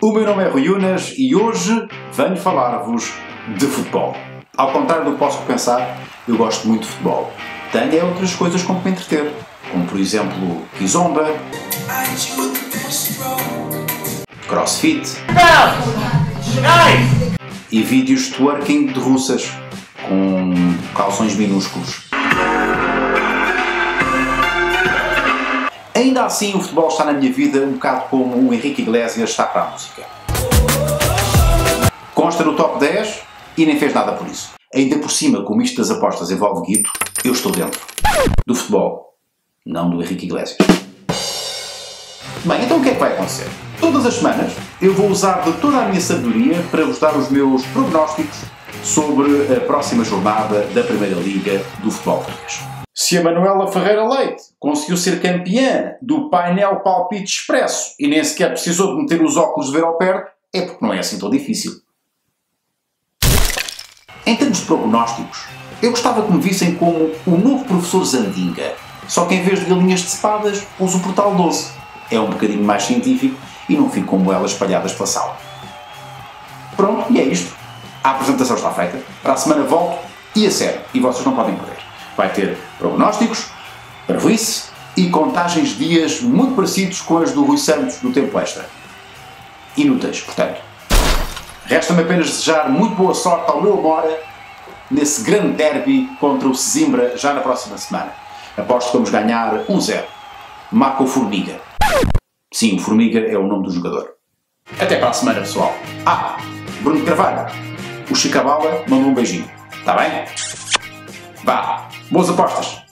O meu nome é Rui Unas e hoje venho falar-vos de futebol. Ao contrário do que posso pensar, eu gosto muito de futebol. Tenho é outras coisas com que me entreter, como por exemplo Kizomba, Crossfit e vídeos de twerking de russas com calções minúsculos. Ainda assim, o futebol está na minha vida um bocado como o Henrique Iglesias está para a música. Consta no top 10 e nem fez nada por isso. Ainda por cima, como isto das apostas envolve guito, eu estou dentro. Do futebol, não do Henrique Iglesias. Bem, então o que é que vai acontecer? Todas as semanas eu vou usar de toda a minha sabedoria para vos dar os meus prognósticos sobre a próxima jornada da Primeira Liga do futebol português. Se a Manuela Ferreira Leite conseguiu ser campeã do painel Palpite Expresso e nem sequer precisou de meter os óculos de ver ao perto, é porque não é assim tão difícil. Em termos de prognósticos, eu gostava que me vissem como o novo professor Zandinga, só que em vez de galinhas decepadas, uso o portal 12. É um bocadinho mais científico e não fico como elas espalhadas pela sala. Pronto, e é isto. A apresentação está feita. Para a semana volto e a sério. E vocês não podem perder. Vai ter prognósticos, prejuízo e contagens de dias muito parecidos com as do Rui Santos do Tempo Extra. Inúteis, portanto. Resta-me apenas desejar muito boa sorte ao meu Amora nesse grande derby contra o Sesimbra já na próxima semana. Aposto que vamos ganhar 1-0. Marco Formiga. Sim, o Formiga é o nome do jogador. Até para a semana, pessoal. Ah, Bruno Carvalho. O Chicabala mandou um beijinho. Está bem? Vá, boas apostas!